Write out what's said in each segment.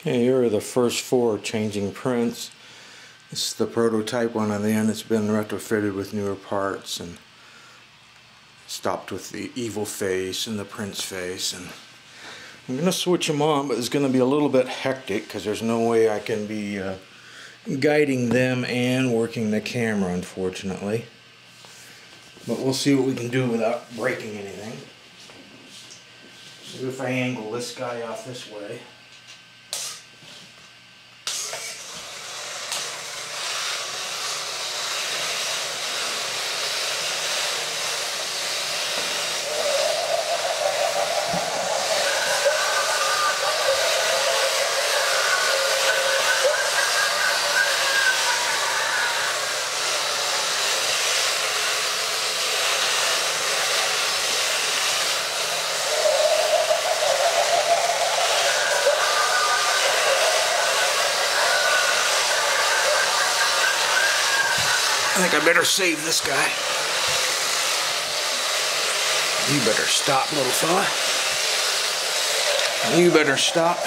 Okay, here are the first four changing Prince. This is the prototype one on the end. It's been retrofitted with newer parts and stopped with the evil face and the prince face. And I'm going to switch them on, but it's going to be a little bit hectic because there's no way I can be uh, guiding them and working the camera, unfortunately. But we'll see what we can do without breaking anything. See if I angle this guy off this way. Think I better save this guy. You better stop, little fella. You better stop.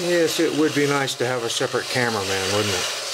Yes, it would be nice to have a separate cameraman, wouldn't it?